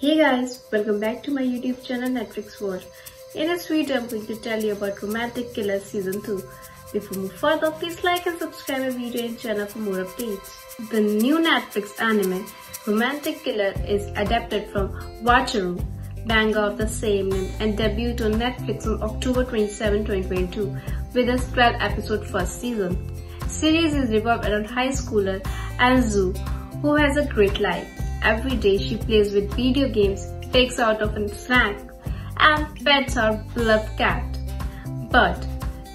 Hey guys, welcome back to my YouTube channel Netflix World. In this video, I'm going to tell you about Romantic Killer Season 2. Before we move further, please like and subscribe my video and channel for more updates. The new Netflix anime, Romantic Killer, is adapted from Wataru, manga of the same name and debuted on Netflix on October 27, 2022 with its 12 episode first season. Series is revolved around high schooler Anzu, who has a great life. Every day she plays with video games, takes out of a snack, and pets her beloved cat. But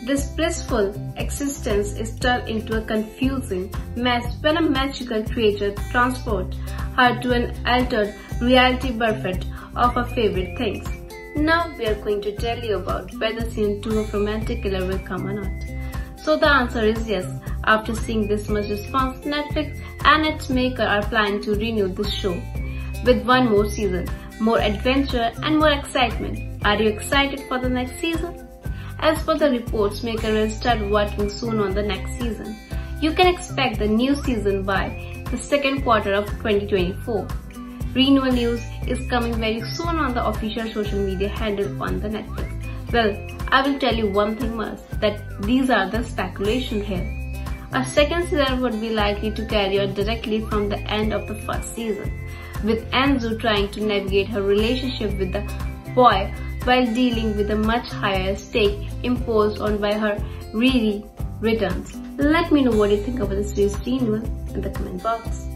this blissful existence is turned into a confusing mess when a magical creature transports her to an altered reality buffet of her favorite things. Now we are going to tell you about whether season 2 of Romantic Killer will come or not. So the answer is yes. After seeing this much response, Netflix and its maker are planning to renew this show with one more season, more adventure and more excitement. Are you excited for the next season? As per the reports, maker will start working soon on the next season. You can expect the new season by the second quarter of 2024. Renewal news is coming very soon on the official social media handle on the Netflix. Well, I will tell you one thing must, that these are the speculation here. A second season would be likely to carry on directly from the end of the first season, with Anzu trying to navigate her relationship with the boy while dealing with a much higher stake imposed on by her Riri returns. Let me know what you think about this series renewal in the comment box.